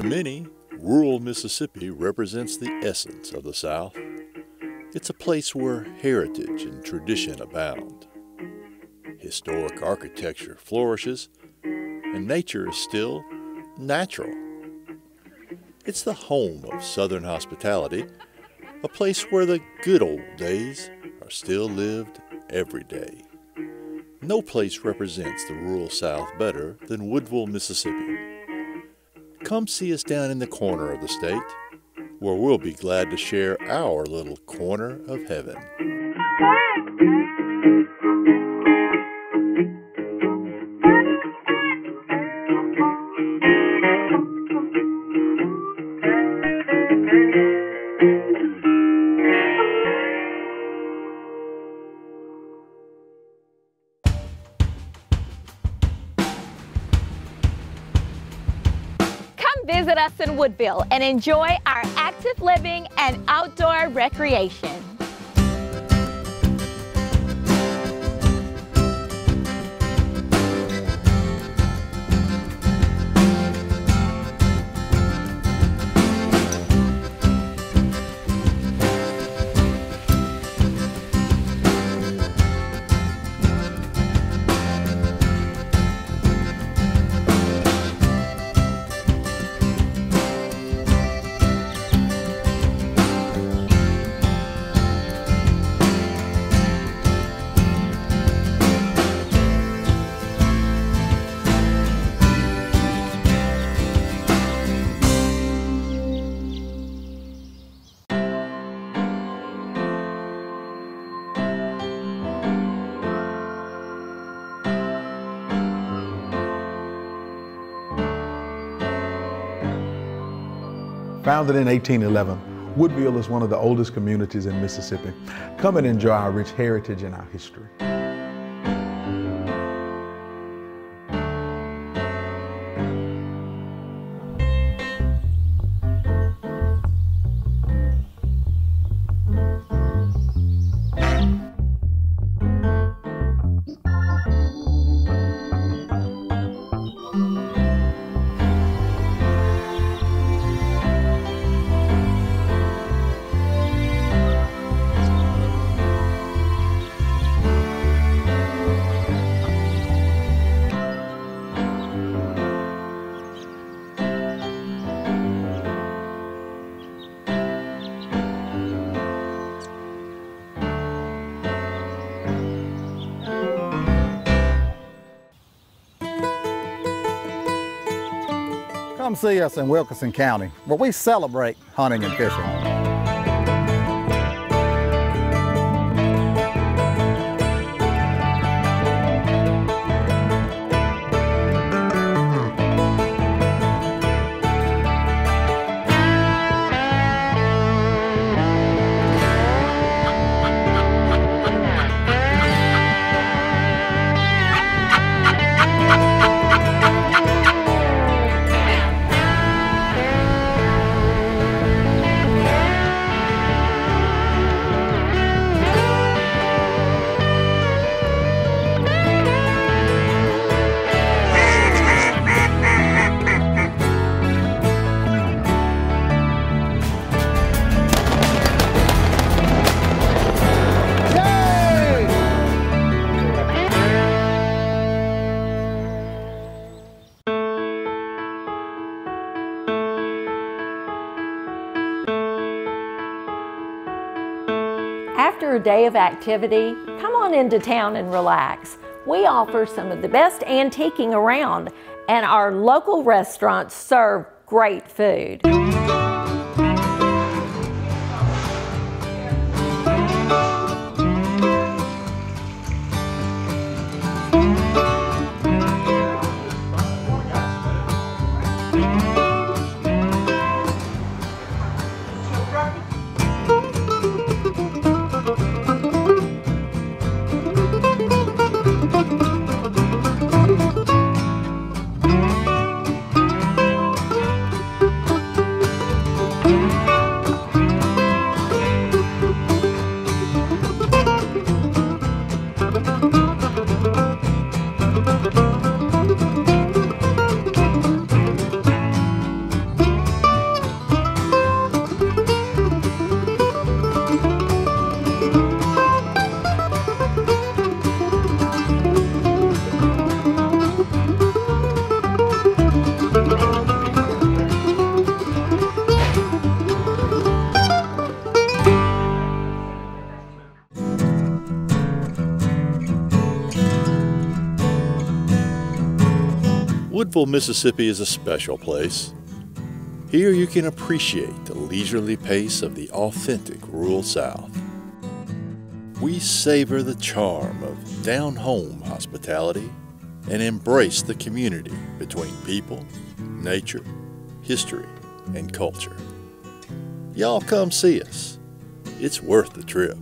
To many, rural Mississippi represents the essence of the South. It's a place where heritage and tradition abound. Historic architecture flourishes, and nature is still natural. It's the home of Southern hospitality, a place where the good old days are still lived every day. No place represents the rural South better than Woodville, Mississippi. Come see us down in the corner of the state, where we'll be glad to share our little corner of heaven. Visit us in Woodville and enjoy our active living and outdoor recreation. Founded in 1811, Woodville is one of the oldest communities in Mississippi. Come and enjoy our rich heritage and our history. Come see us in Wilkinson County, where we celebrate hunting and fishing. After a day of activity, come on into town and relax. We offer some of the best antiquing around, and our local restaurants serve great food. Mississippi is a special place. Here you can appreciate the leisurely pace of the authentic rural South. We savor the charm of down home hospitality and embrace the community between people, nature, history, and culture. Y'all come see us. It's worth the trip.